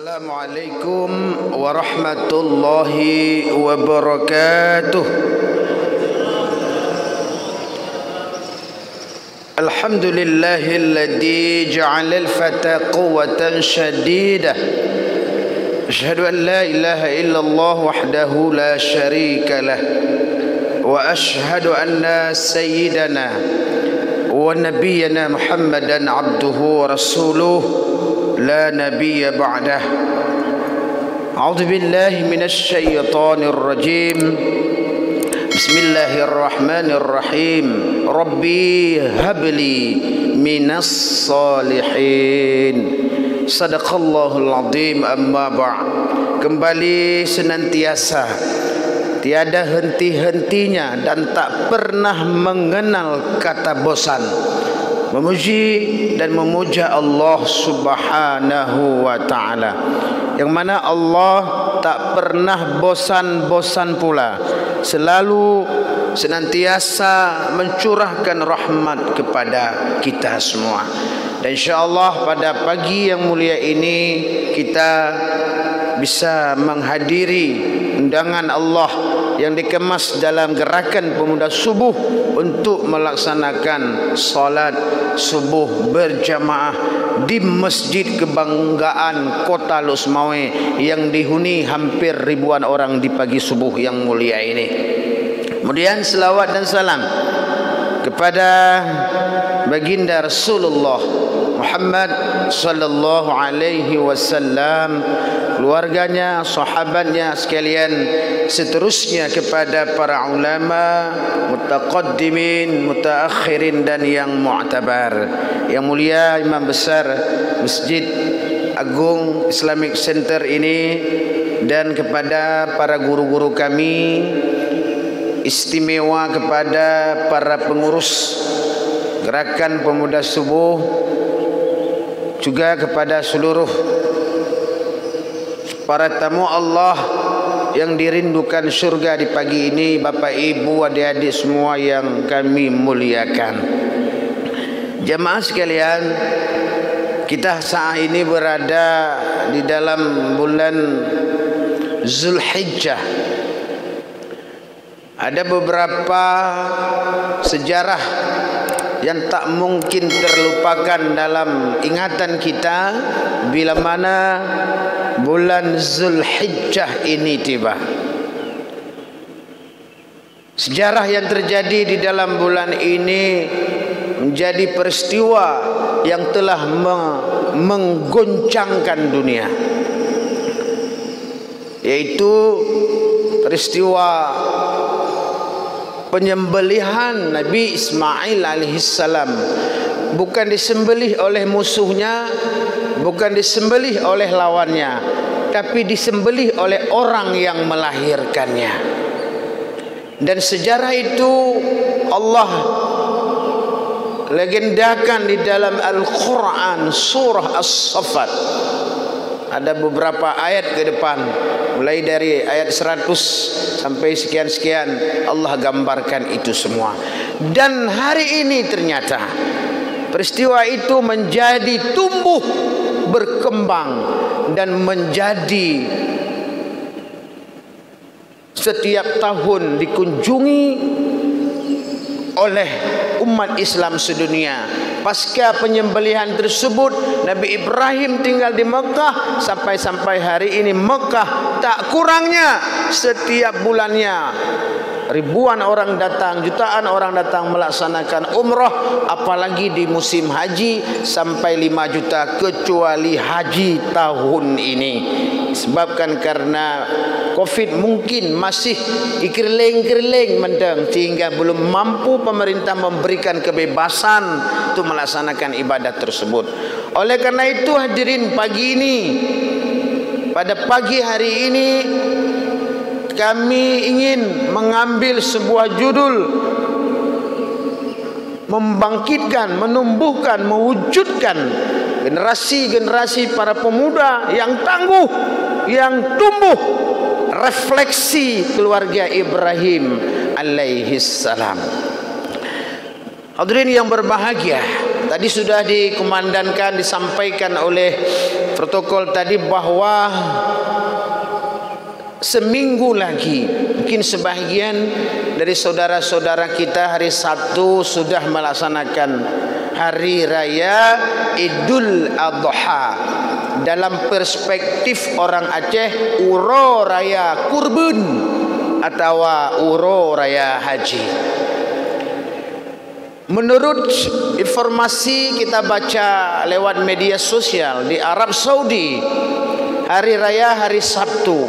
السلام عليكم ورحمة الله وبركاته الحمد لله الذي جعل الفتى قوة شديدة أشهد أن لا إله إلا الله وحده لا شريك له وأشهد أن سيدنا ونبينا محمدا عبده ورسوله لا نبي بعده أعوذ بالله من الشيطان الرجيم بسم الله الرحمن الرحيم ربي هب لي من الصالحين صدق الله العظيم أما بعد kembali senantiasa tiada henti-hentinya dan tak pernah mengenal kata bosan memuji dan memuja Allah Subhanahu wa taala. Yang mana Allah tak pernah bosan-bosan pula. Selalu senantiasa mencurahkan rahmat kepada kita semua. Dan insyaallah pada pagi yang mulia ini kita bisa menghadiri undangan Allah yang dikemas dalam gerakan pemuda subuh untuk melaksanakan salat subuh berjamaah di Masjid Kebanggaan Kota Lusmawe yang dihuni hampir ribuan orang di pagi subuh yang mulia ini. Kemudian selawat dan salam kepada baginda Rasulullah Muhammad sallallahu alaihi wasallam keluarganya sahabatnya sekalian seterusnya kepada para ulama mutaqaddimin mutaakhirin dan yang mu'tabar. Yang mulia imam besar Masjid Agung Islamic Center ini dan kepada para guru-guru kami istimewa kepada para pengurus gerakan pemuda subuh juga kepada seluruh para tamu Allah yang dirindukan surga di pagi ini Bapak Ibu adik-adik semua yang kami muliakan. Jemaah sekalian kita saat ini berada di dalam bulan Zulhijjah. Ada beberapa sejarah yang tak mungkin terlupakan dalam ingatan kita bila mana bulan Zulhijjah ini tiba. Sejarah yang terjadi di dalam bulan ini menjadi peristiwa yang telah menggoncangkan dunia. Yaitu peristiwa penyembelihan Nabi Ismail alaihissalam. Bukan disembelih oleh musuhnya bukan disembelih oleh lawannya tapi disembelih oleh orang yang melahirkannya. Dan sejarah itu Allah legendakan di dalam Al-Quran surah As-Safat ada beberapa ayat ke depan mulai dari ayat 100 sampai sekian-sekian Allah gambarkan itu semua. Dan hari ini ternyata peristiwa itu menjadi tumbuh berkembang dan menjadi setiap tahun dikunjungi oleh umat Islam sedunia pasca penyembelihan tersebut Nabi Ibrahim tinggal di Mekah. Sampai-sampai hari ini Mekah tak kurangnya setiap bulannya. Ribuan orang datang jutaan orang datang melaksanakan umrah apalagi di musim haji sampai 5 juta kecuali haji tahun ini. Sebabkan karena covid mungkin masih ikirling-ikirling mendeng sehingga belum mampu pemerintah memberikan kebebasan untuk melaksanakan ibadat tersebut. Oleh karena itu hadirin pagi ini pada pagi hari ini kami ingin mengambil sebuah judul membangkitkan, menumbuhkan, mewujudkan generasi-generasi para pemuda yang tangguh, yang tumbuh refleksi keluarga Ibrahim alaihi salam. Hadirin yang berbahagia, tadi sudah dikumandangkan disampaikan oleh protokol tadi bahawa seminggu lagi mungkin sebahagian dari saudara-saudara kita hari Sabtu sudah melaksanakan hari raya Idul Adha dalam perspektif orang Aceh uro raya kurban atau uro raya haji. Menurut informasi kita baca lewat media sosial di Arab Saudi hari raya hari Sabtu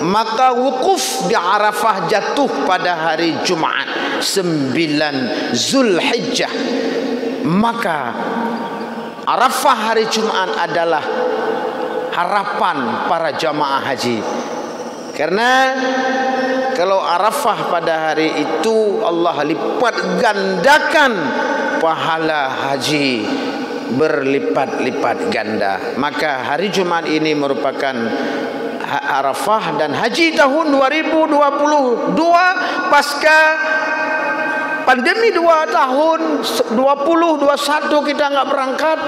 maka wukuf di Arafah jatuh pada hari Jumaat 9 Zulhijjah. Maka Arafah hari Jumaat adalah harapan para jamaah haji. Karena kalau Arafah pada hari itu Allah lipat gandakan pahala haji berlipat-lipat ganda. Maka hari Jumaat ini merupakan Arafah dan Haji tahun 2022 pasca pandemi dua tahun 20 21 kita enggak berangkat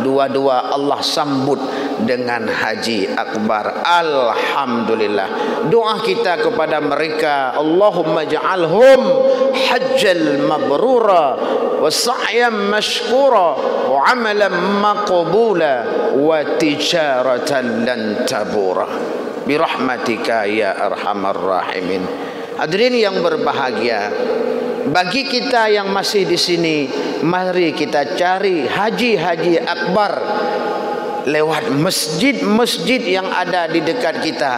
dua-dua Allah sambut dengan haji akbar. Alhamdulillah. Doa kita kepada mereka Allahumma ja'alhum hajjal mabrura wa sa'yan mashkura wa amalan maqbula wa tijaratan lan tabura. Birahmatika ya arhamar rahimin. Hadirin yang berbahagia bagi kita yang masih di sini mari kita cari haji-haji akbar lewat masjid-masjid yang ada di dekat kita.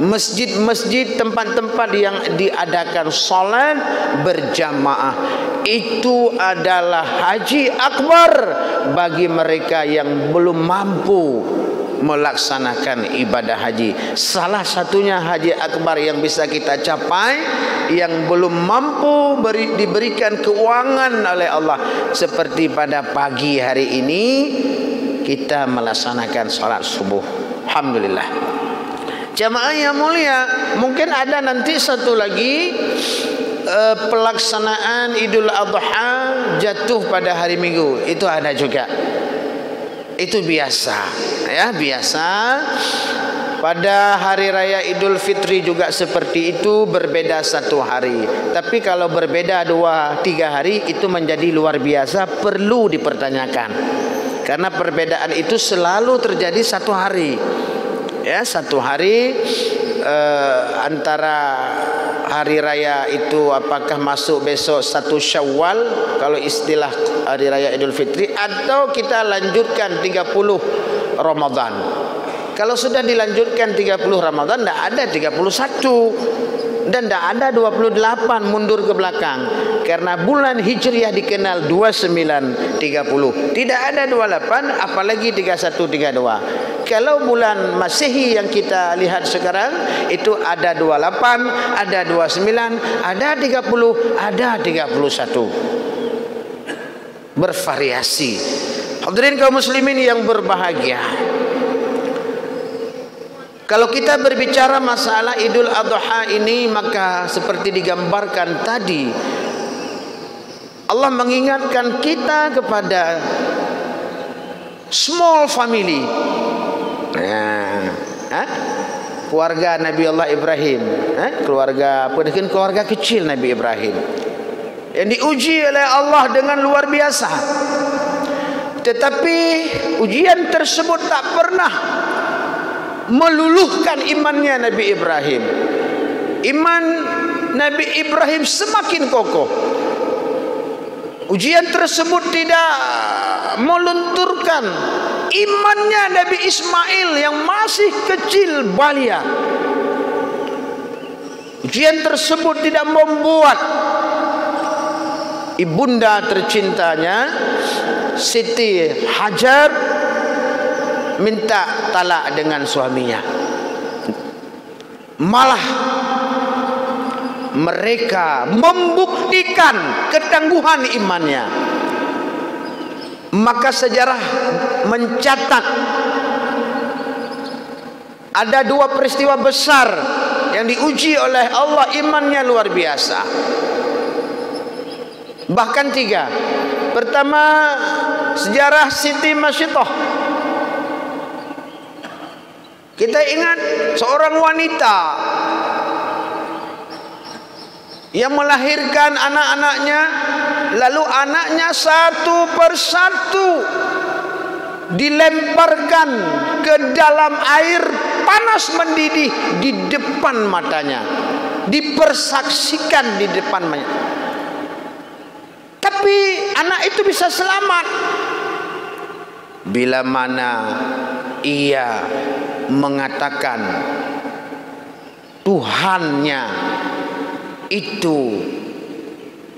Masjid-masjid tempat-tempat yang diadakan solat berjamaah. Itu adalah haji akbar bagi mereka yang belum mampu melaksanakan ibadah haji. Salah satunya haji akbar yang bisa kita capai yang belum mampu beri, diberikan keuangan oleh Allah seperti pada pagi hari ini kita melaksanakan salat subuh. Alhamdulillah. Jamaah yang mulia, mungkin ada nanti satu lagi uh, pelaksanaan Idul Adha jatuh pada hari Minggu. Itu ada juga itu biasa ya biasa. Pada hari raya Idul Fitri juga seperti itu berbeda satu hari. Tapi kalau berbeda dua tiga hari itu menjadi luar biasa perlu dipertanyakan. Karena perbedaan itu selalu terjadi satu hari. Ya satu hari uh, antara hari raya itu apakah masuk besok satu syawal kalau istilah hari raya idul fitri atau kita lanjutkan 30 Ramadan. Kalau sudah dilanjutkan 30 Ramadan tidak ada 31 dan tidak ada 28 mundur ke belakang. Karena bulan Hijriah dikenal 29 30 tidak ada 28 apalagi 31 32 kalau bulan Masehi yang kita lihat sekarang itu ada 28, ada 29, ada 30, ada 31. Bervariasi. Hadirin kaum muslimin yang berbahagia. Kalau kita berbicara masalah Idul Adha ini maka seperti digambarkan tadi Allah mengingatkan kita kepada small family Ha? Keluarga Nabi Allah Ibrahim. Ha? Keluarga dengan keluarga kecil Nabi Ibrahim. Yang diuji oleh Allah dengan luar biasa. Tetapi ujian tersebut tak pernah meluluhkan imannya Nabi Ibrahim. Iman Nabi Ibrahim semakin kokoh. Ujian tersebut tidak melunturkan imannya Nabi Ismail yang masih kecil balia. Ujian tersebut tidak membuat ibunda tercintanya Siti Hajar minta talak dengan suaminya. Malah mereka membuktikan ketangguhan imannya. Maka sejarah mencatat ada dua peristiwa besar yang diuji oleh Allah imannya luar biasa. Bahkan tiga pertama sejarah Siti Masyitoh Kita ingat seorang wanita yang melahirkan anak-anaknya lalu anaknya satu persatu dilemparkan ke dalam air panas mendidih di depan matanya dipersaksikan di depan matanya tapi anak itu bisa selamat. Bila mana ia mengatakan Tuhannya itu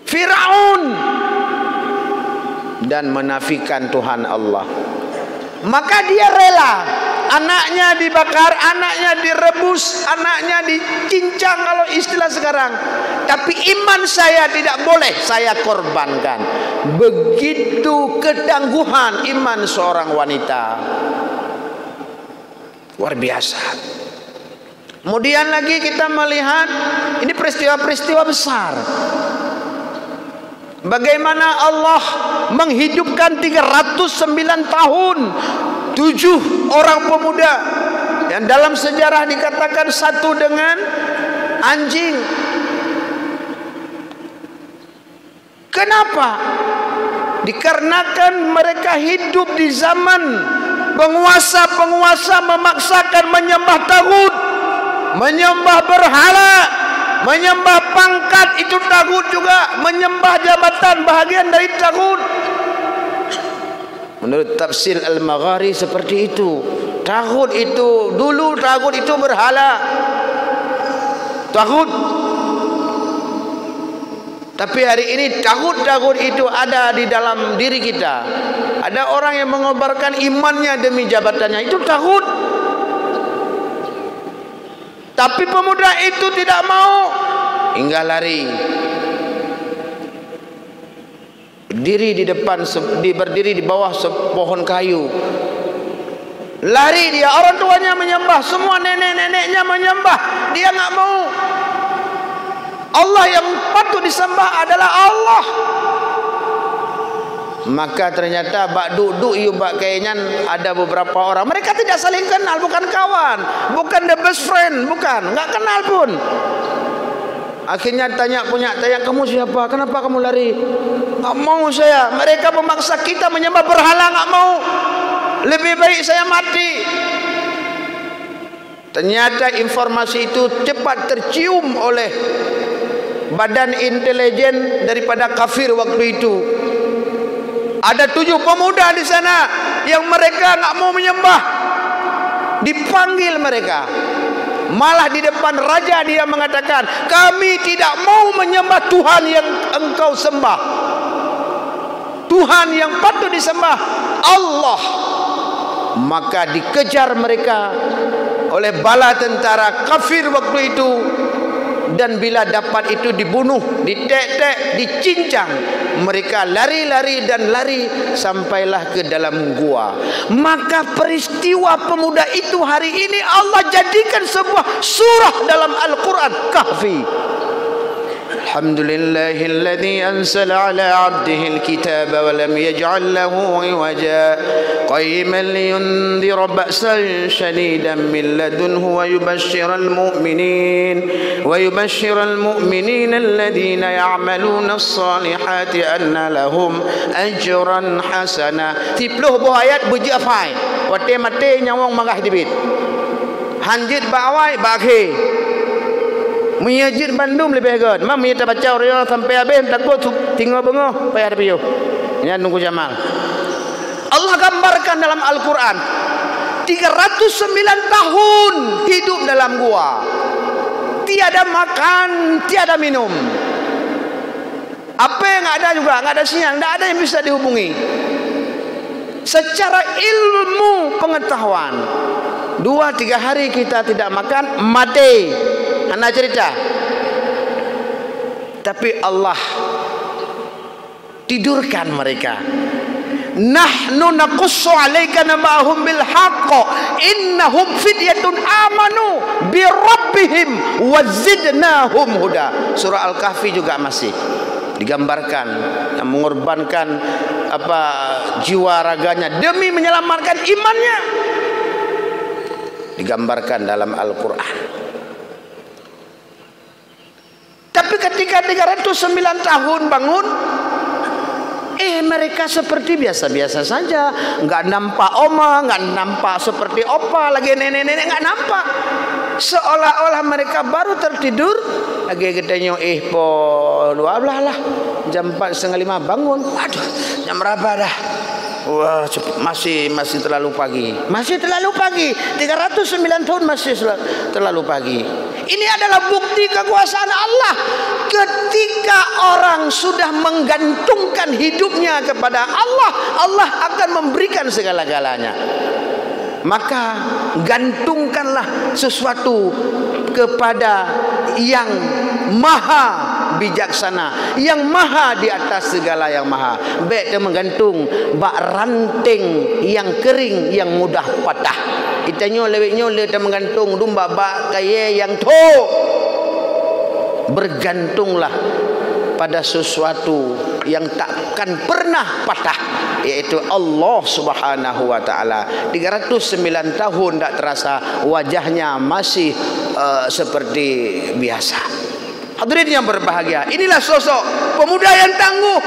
Firaun dan menafikan Tuhan Allah maka dia rela anaknya dibakar anaknya direbus anaknya dicincang kalau istilah sekarang. Tapi iman saya tidak boleh saya korbankan. Begitu ketangguhan iman seorang wanita. Luar biasa. Kemudian lagi kita melihat ini peristiwa-peristiwa besar. Bagaimana Allah menghidupkan 309 tahun tujuh orang pemuda yang dalam sejarah dikatakan satu dengan anjing. Kenapa? Dikarenakan mereka hidup di zaman penguasa-penguasa memaksakan menyembah tagut menyembah berhala menyembah pangkat. Itu tagut juga menyembah jabatan bahagian dari tagut menurut tafsir al-maghari seperti itu. Tagut itu dulu tagut itu berhala. Tagut tapi hari ini tagut-tagut itu ada di dalam diri kita. Ada orang yang mengobarkan imannya demi jabatannya. Itu tagut tapi pemuda itu tidak mau. Hingga lari berdiri di depan di berdiri di bawah pohon kayu. Lari dia. Orang tuanya menyembah. Semua nenek-neneknya menyembah. Dia enggak mau. Allah yang patut disembah adalah Allah. Maka ternyata bak duduk you bak kainyan ada beberapa orang. Mereka tidak saling kenal. Bukan kawan. Bukan the best friend. Bukan. Enggak kenal pun akhirnya tanya punya tanya kamu siapa? Kenapa kamu lari? Enggak mau saya. Mereka memaksa kita menyembah berhala enggak mau. Lebih baik saya mati. Ternyata informasi itu cepat tercium oleh badan intelijen daripada kafir waktu itu. Ada tujuh pemuda di sana yang mereka enggak mau menyembah. Dipanggil mereka. Malah di depan raja dia mengatakan, kami tidak mau menyembah Tuhan yang engkau sembah. Tuhan yang patut disembah Allah. Maka dikejar mereka oleh bala tentara kafir waktu itu dan bila dapat itu dibunuh, ditek-tek, dicincang, mereka lari-lari dan lari sampailah ke dalam gua. Maka peristiwa pemuda itu hari ini Allah jadikan sebuah surah dalam Al-Quran Kahfi. الحمد لله الذي أنزل على عبده الكتاب ولم يجعل له عوجا. قيما لينذر بأسا شديدا من لدنه ويبشر المؤمنين ويبشر المؤمنين الذين يعملون الصالحات أن لهم أجرا حسنا. تبلوه بآيات بجي أفاي وتمتين يوم مغاه دبيت hanjit bawai bagi Miyajid Bandung lebih hebat. Mam kita baca Rio sampai habis takut tinggal bengok payah piyo. Ini nunggu Jamal. Allah gambarkan dalam Al-Quran 309 tahun hidup dalam gua. Tiada makan, tiada minum. Apa yang ada juga, enggak ada sinyal, enggak ada yang bisa dihubungi. Secara ilmu pengetahuan, dua tiga hari kita tidak makan, mati. Anak cerita. Tapi Allah tidurkan mereka. Nahnu naqussu 'alaika nabahum bil haqq innahum fidyatun amanu bi rabbihim wazidnahum huda. Surah Al-Kahfi juga masih digambarkan yang mengorbankan apa jiwa raganya demi menyelamatkan imannya. digambarkan dalam Al-Quran. Tapi ketika 309 tahun bangun, eh mereka seperti biasa-biasa saja. Enggak nampak oma, enggak nampak seperti opa, lagi nenek-nenek enggak nampak. Seolah-olah mereka baru tertidur, lagi kita nyok eh po dua belah lah. Jam empat setengah lima bangun. Waduh, jam berapa dah? Wah, masih masih terlalu pagi. Masih terlalu pagi. 309 tahun masih terlalu pagi. Ini adalah bukti kekuasaan Allah. Ketika orang sudah menggantungkan hidupnya kepada Allah, Allah akan memberikan segala-galanya. Maka gantungkanlah sesuatu kepada yang maha bijaksana yang maha di atas segala yang maha. Baik dia menggantung bak ranting yang kering yang mudah patah. Itanya leweknya le dia menggantung domba bak kaya yang to bergantunglah pada sesuatu yang takkan pernah patah yaitu Allah Subhanahu wa taala. 309 tahun tak terasa wajahnya masih uh, seperti biasa Hadirin yang berbahagia, inilah sosok pemuda yang tangguh.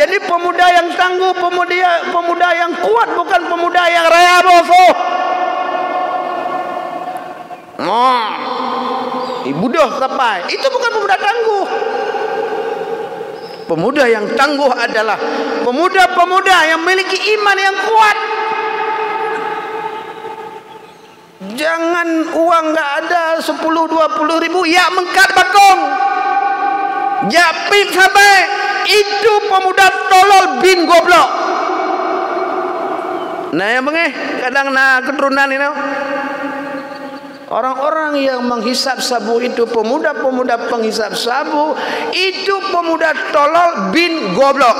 Jadi pemuda yang tangguh, pemuda pemuda yang kuat bukan pemuda yang raya bofoh. Nah, ibu dah kapai. Itu bukan pemuda tangguh. Pemuda yang tangguh adalah pemuda-pemuda yang memiliki iman yang kuat. Jangan uang enggak ada 10 20 ribu ya mengkat bakong. Japit sampai itu pemuda tolol bin goblok. Nah yang mengeh kadang na keturunan ini Orang-orang yang menghisap sabu itu pemuda-pemuda penghisap sabu itu pemuda tolol bin goblok.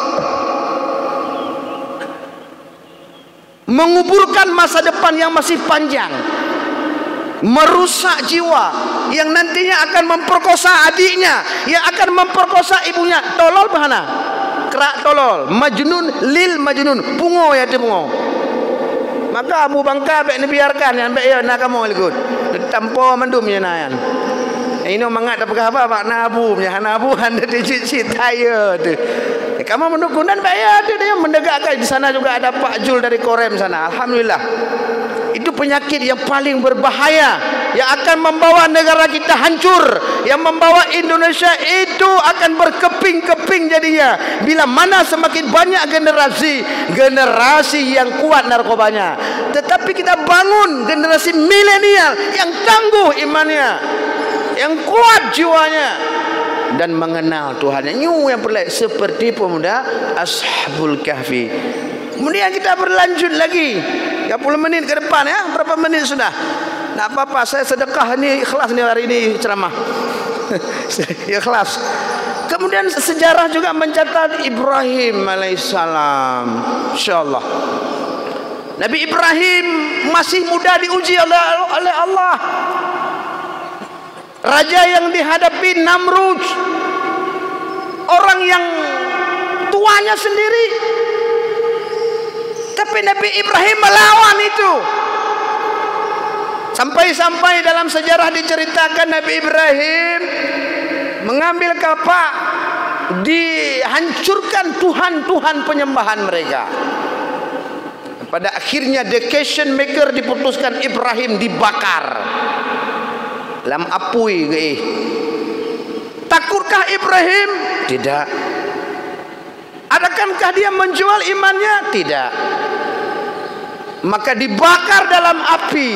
Menguburkan masa depan yang masih panjang merusak jiwa yang nantinya akan memperkosa adiknya yang akan memperkosa ibunya. Tolol bahana kerak tolol. Majnun lil majnun. Pungo ya ti pungo maka amu bangka bek ni biarkan yang bek ya nak kamu ikut. Tanpa mendum ya nayan ini mangat apa apa pak? Nabu punya. Nabu anda di cita ya tu. Kamu mendukung dan bayar dia mendegakkan. Di sana juga ada Pak Jul dari Korem sana. Alhamdulillah itu penyakit yang paling berbahaya yang akan membawa negara kita hancur yang membawa Indonesia itu akan berkeping-keping jadinya. Bila mana semakin banyak generasi generasi yang kuat narkobanya. Tetapi kita bangun generasi milenial yang tangguh imannya yang kuat jiwanya dan mengenal Tuhan yang yang pelik seperti pemuda Ashabul Kahfi. Kemudian kita berlanjut lagi 30 menit ke depan ya. Berapa menit sudah? Tak apa-apa, saya sedekah ni ikhlas ni hari ini ceramah. ikhlas. Kemudian sejarah juga mencatat Ibrahim alaihissalam. Insyaallah. Nabi Ibrahim masih muda diuji oleh Allah. Raja yang dihadapi Namrud. Orang yang tuanya sendiri tapi Nabi Ibrahim melawan itu. Sampai-sampai dalam sejarah diceritakan Nabi Ibrahim mengambil kapak dihancurkan Tuhan-Tuhan penyembahan mereka. Pada akhirnya decision maker diputuskan Ibrahim dibakar. Dalam apui eh. Takutkah Ibrahim? Tidak. Adakah dia menjual imannya? Tidak maka dibakar dalam api.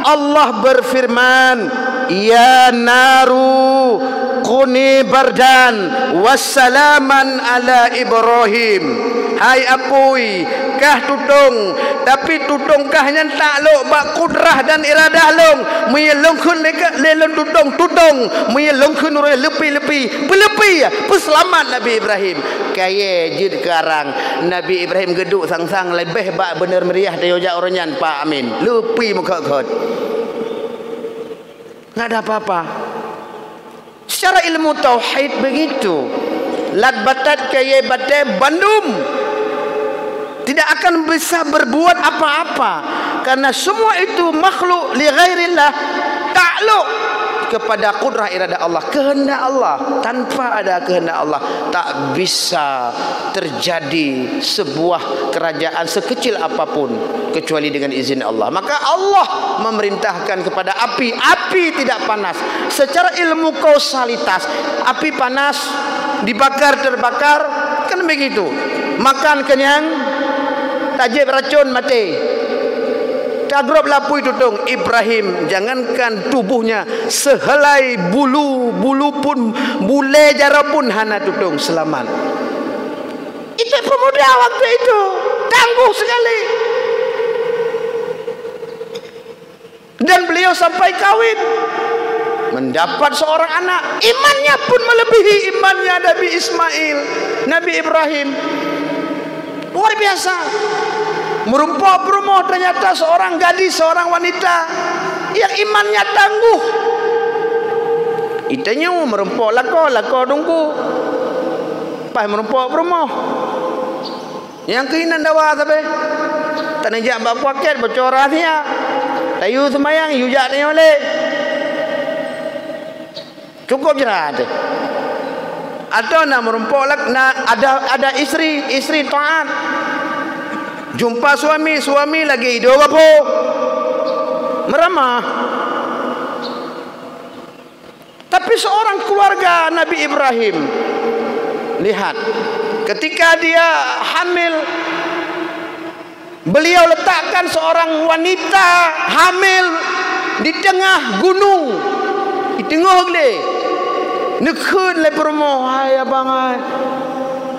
Allah berfirman ya naru kuni bardan wassalaman ala ibrahim. Hai apui kah tutung tapi tutung kahnya tak lo bak kudrah dan iradah long muye longkun leka lelon tutung tutung muye longkun ure lepi lepi pelepi. Peselamat Nabi Ibrahim. Kaya jid karang Nabi Ibrahim geduk sang-sang lebih bak bener meriah dia ojak oranyan Pak Amin. Lepi muka kot nggak ada apa-apa secara ilmu tauhid begitu. Lat batat kaya batai bandum tidak akan bisa berbuat apa-apa. Karena semua itu makhluk li ghairillah takluk kepada kudrah irada Allah. Kehendak Allah. Tanpa ada kehendak Allah tak bisa terjadi sebuah kerajaan sekecil apapun kecuali dengan izin Allah. Maka Allah memerintahkan kepada api. Api tidak panas. Secara ilmu kausalitas api panas dibakar terbakar kan begitu. Makan kenyang tajib racun mati Tagrab lapui tutung Ibrahim jangankan tubuhnya sehelai bulu bulu pun bule jara pun hana tutung selamat. Itu pemuda waktu itu tangguh sekali. Dan beliau sampai kawin mendapat seorang anak imannya pun melebihi imannya Nabi Ismail Nabi Ibrahim luar biasa merumpah berumah ternyata seorang gadis seorang wanita yang imannya tangguh. Itanya merumpah lako lako dungku pas merumpah berumah yang keinan dawa tapi tak nejak bak kuaket bocor dia tayu semayang yujak ni oleh. Cukup jerat atau nak merumpah lak nak ada ada istri istri taat Jumpa suami, suami lagi hidup apa? Meramah. Tapi seorang keluarga Nabi Ibrahim. Lihat ketika dia hamil beliau letakkan seorang wanita hamil di tengah gunung. Di tengah gele nekun le promo hai abang hai.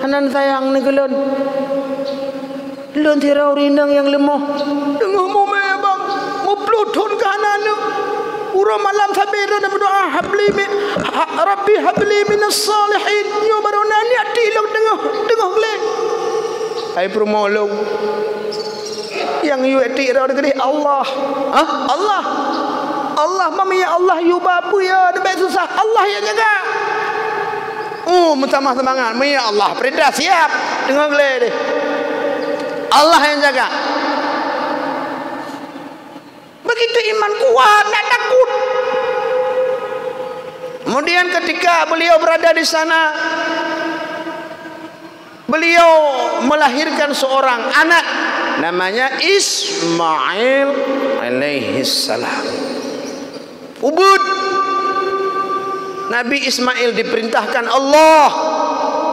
Anan sayang negelon Lun tirau rindang yang lemah. Dengar mu mai bang. Mu plutun kanan. Ura malam sampai nak berdoa habli min ha, Rabbi habli min as-salihin. Yo baru nani ati lu dengar dengar gele. Hai promolong. Yang you ati rau dekat Allah. Ha? Allah. Allah mami ya Allah you bapu ya debat susah. Allah yang jaga. Oh, minta semangat. Ya Allah, perintah siap. Dengar gele deh. Allah yang jaga. Begitu iman kuat, tak takut. Kemudian ketika beliau berada di sana, beliau melahirkan seorang anak namanya Ismail alaihi salam. Ubud Nabi Ismail diperintahkan Allah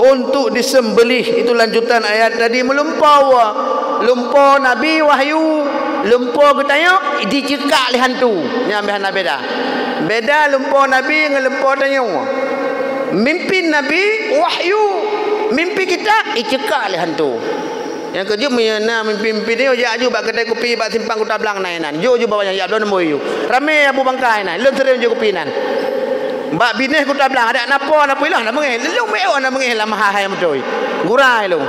untuk disembelih itu lanjutan ayat tadi melumpau lumpau nabi wahyu. Lumpau ketanya dicekak oleh hantu. Ni ambil hana beda. Beda lumpau nabi dengan lumpau tanya. Mimpi nabi wahyu. Mimpi kita dicekak oleh hantu. Yang kerja menyena mimpi-mimpi dia ya aju bak kedai kopi bak simpang kota belang nainan jo jo bawa yang ya belum yu rame abu bangkai nan sering jo kopi nan Mbak bineh ku tak bilang ada napa napa ilah nak mengeh. Lu meo nak mengeh mahal yang betul. Gurai lu.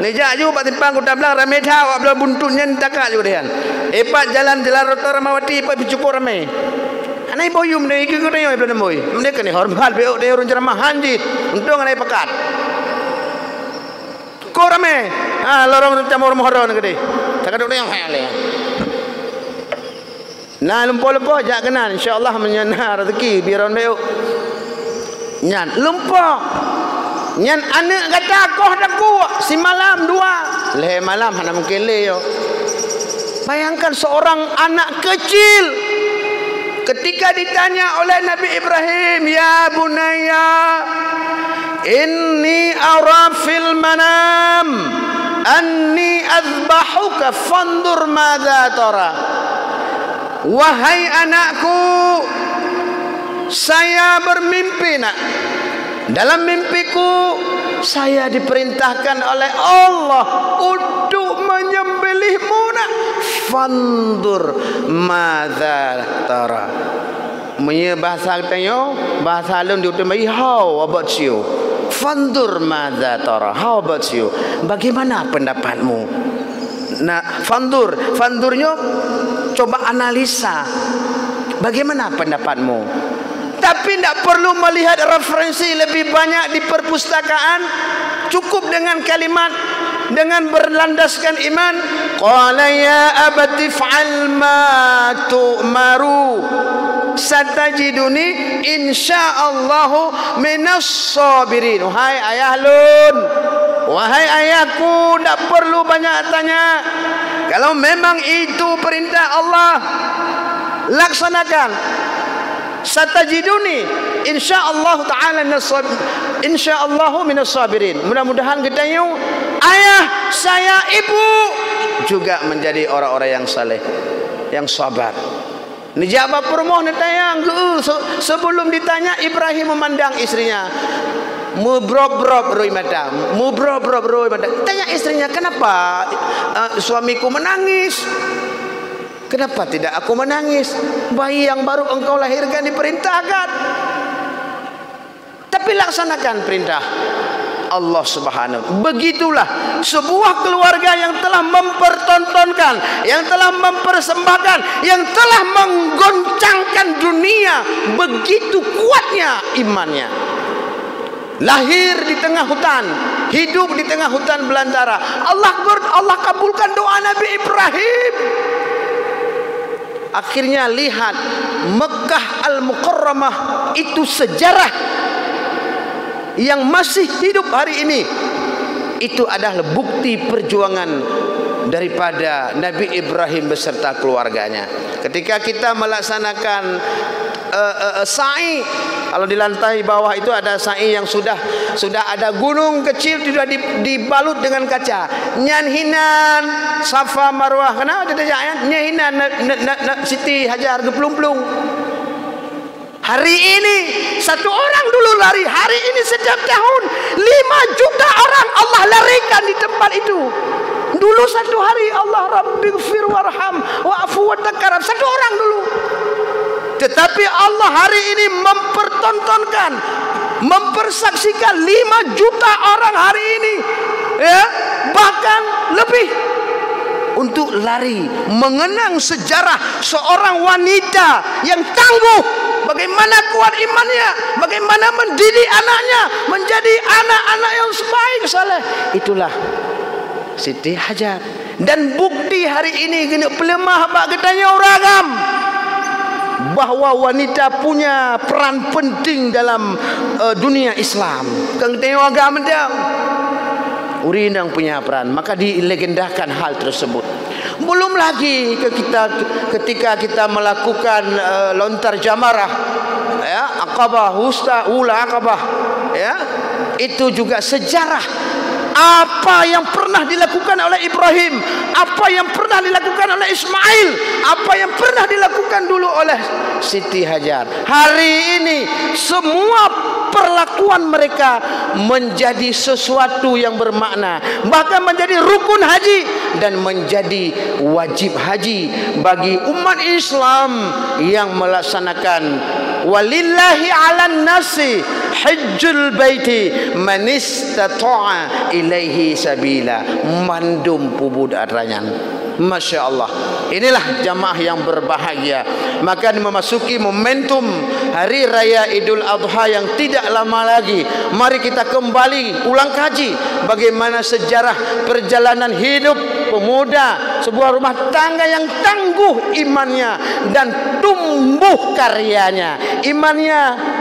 Nejak ju pak timpang ku tak bilang rame tha wak belum buntutnya takak ju dia. Epat jalan jalan rota Ramawati pak bicukur rame. Anai boyu mene iki ku tanya belum boy. Mene kene hormat beo dia urun ceramah hanjit. Untung anai pekat. Ko rame. Ah lorong camur mohron gede. Tak ada yang hale. Nah lumpur-lumpur jak kenal insya-Allah menyana rezeki biar orang baik. Nyan lumpur. Nyan anak kata aku aku si malam dua. Leh malam mana mungkin leh yo. Bayangkan seorang anak kecil ketika ditanya oleh Nabi Ibrahim, "Ya bunayya, inni ara fil manam anni azbahuka fandur madza tara." Wahai anakku Saya bermimpi nak Dalam mimpiku Saya diperintahkan oleh Allah Untuk menyembelihmu nak. Fandur Mada tara. Menye bahasa katanya Bahasa alun diutamai How about you? Fandur mada tara How about you? Bagaimana pendapatmu? Nah, fandur, fandurnya coba analisa. Bagaimana pendapatmu tapi tidak perlu melihat referensi lebih banyak di perpustakaan cukup dengan kalimat dengan berlandaskan iman qala ya abati fa'al ma tu'maru satajiduni insyaallahu minas sabirin. Wahai ayah lun wahai ayahku tak perlu banyak tanya kalau memang itu perintah Allah laksanakan satajiduni. Insyaallah taala nasab insyaallah minas sabirin. Mudah-mudahan kita yuk ayah saya ibu juga menjadi orang-orang yang saleh yang sabar. Nijabah permoh ni tayang sebelum ditanya Ibrahim memandang istrinya. Mubrob-brob roi madam. Mubrob-brob roi madam. Tanya istrinya kenapa uh, suamiku menangis kenapa tidak aku menangis bayi yang baru engkau lahirkan diperintahkan tapi laksanakan perintah Allah Subhanahu. Begitulah sebuah keluarga yang telah mempertontonkan, yang telah mempersembahkan, yang telah menggoncangkan dunia begitu kuatnya imannya. Lahir di tengah hutan, hidup di tengah hutan belantara. Allah Allah kabulkan doa Nabi Ibrahim. Akhirnya lihat Mekah Al-Mukarramah itu sejarah yang masih hidup hari ini. Itu adalah bukti perjuangan daripada Nabi Ibrahim beserta keluarganya. Ketika kita melaksanakan uh, uh, sa'i kalau di lantai bawah itu ada sa'i yang sudah sudah ada gunung kecil sudah dibalut dengan kaca nyanhinan safa marwah kenapa tidak ayat nyanhinan Siti Hajar geplung-plung Hari ini satu orang dulu lari. Hari ini setiap tahun lima juta orang Allah larikan di tempat itu. Dulu satu hari Allah Rabbi gfir warham wa'afu wa takaram. Satu orang dulu. Tetapi Allah hari ini mempertontonkan, mempersaksikan lima juta orang hari ini. Ya, bahkan lebih untuk lari mengenang sejarah seorang wanita yang tangguh bagaimana kuat imannya, bagaimana mendidik anaknya menjadi anak-anak yang sebaik saleh. Itulah Siti Hajar. Dan bukti hari ini kena pelemah bak ketanya ragam bahawa wanita punya peran penting dalam uh, dunia Islam. Kang tengok agama dia. Urinang punya peran, maka dilegendakan hal tersebut. Belum lagi kita ketika kita melakukan uh, lontar jamarah ya aqabah wusta ula aqabah ya itu juga sejarah apa yang pernah dilakukan oleh Ibrahim? Apa yang pernah dilakukan oleh Ismail? Apa yang pernah dilakukan dulu oleh Siti Hajar? Hari ini semua perlakuan mereka menjadi sesuatu yang bermakna bahkan menjadi rukun haji dan menjadi wajib haji bagi umat Islam yang melaksanakan walillahi 'alan nasi hajjul baiti man istata'a ilaihi sabila. Mandum pubud aranyan Masya Allah. Inilah jamaah yang berbahagia. Maka memasuki momentum Hari Raya Idul Adha yang tidak lama lagi. Mari kita kembali ulang kaji Bagaimana sejarah perjalanan hidup pemuda Sebuah rumah tangga yang tangguh imannya Dan tumbuh karyanya. Imannya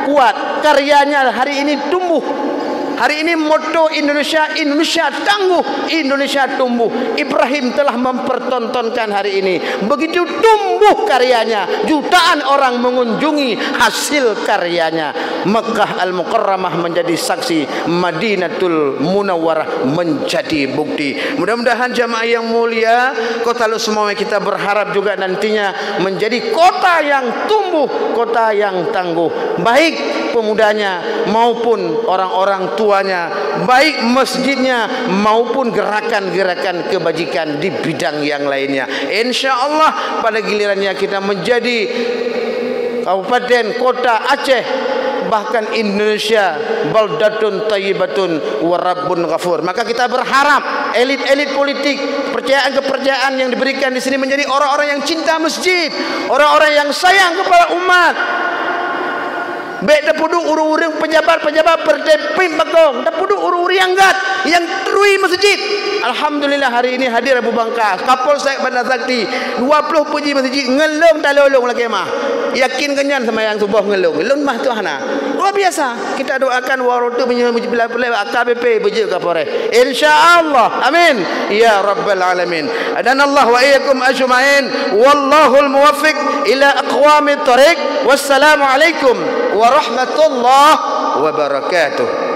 kuat Karyanya hari ini tumbuh Hari ini moto Indonesia Indonesia tangguh, Indonesia tumbuh. Ibrahim telah mempertontonkan hari ini. Begitu tumbuh karyanya, jutaan orang mengunjungi hasil karyanya. Mekah Al-Mukarramah menjadi saksi, Madinatul Munawwarah menjadi bukti. Mudah-mudahan jamaah yang mulia, kota lu semua kita berharap juga nantinya menjadi kota yang tumbuh, kota yang tangguh. Baik pemudanya maupun orang-orang tua tuanya baik masjidnya maupun gerakan-gerakan kebajikan di bidang yang lainnya. Insyaallah pada gilirannya kita menjadi kabupaten kota Aceh bahkan Indonesia baldatun tayyibatun warabbun ghafur. Maka kita berharap elit-elit politik percayaan-kepercayaan yang diberikan di sini menjadi orang-orang yang cinta masjid orang-orang yang sayang kepada umat Baik dah puduk uru-uru pejabat-pejabat berdepim bagong. Dah puduk uru-uru yang gat. Yang terui masjid. Alhamdulillah hari ini hadir Abu Bangka Kapol Syed Bandar Sakti 20 puji masjid ngelung tak lolong lagi mah yakin kenyan sama yang subuh ngelung ngelung mah tu hana luar biasa. Kita doakan warotu bila-bila AKBP beje kapore insyaallah. Amin. Ya rabbal alamin. Dan Allah wa iyyakum ajmain. Wallahul muwaffiq ila aqwamit tariq. Wassalamu alaikum warahmatullahi wabarakatuh